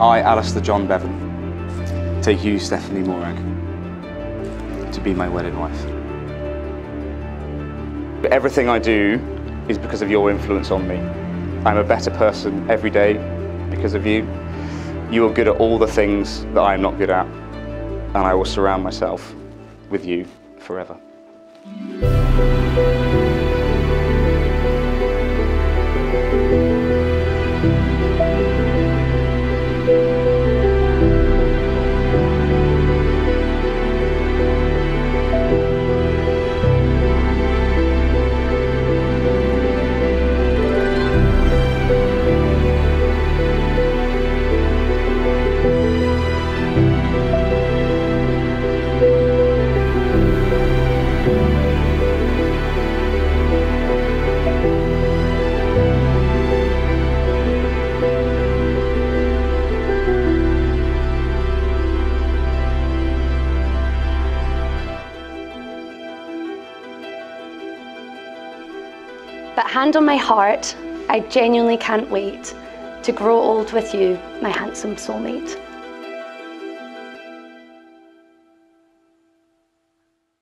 I, Alistair John Bevan, take you, Stephanie Morag, to be my wedded wife. Everything I do is because of your influence on me. I'm a better person every day because of you. You are good at all the things that I am not good at, and I will surround myself with you forever. But hand on my heart, I genuinely can't wait to grow old with you, my handsome soulmate.